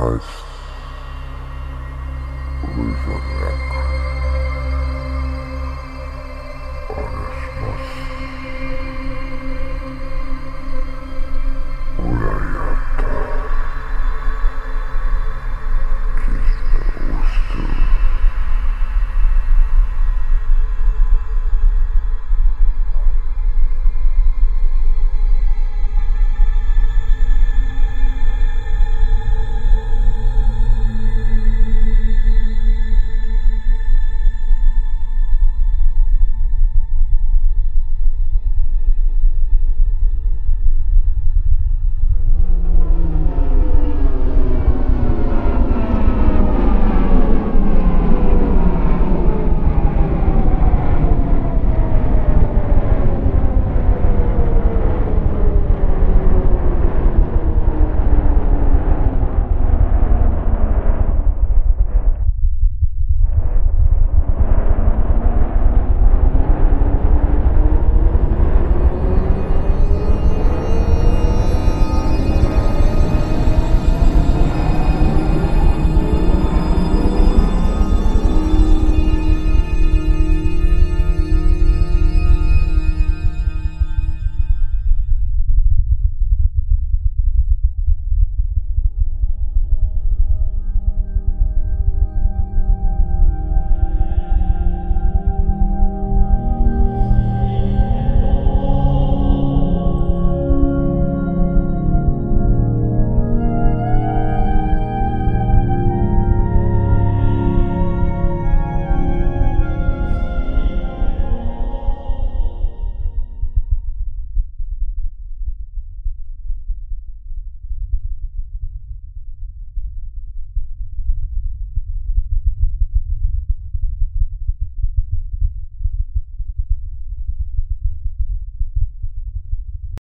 ice, illusion,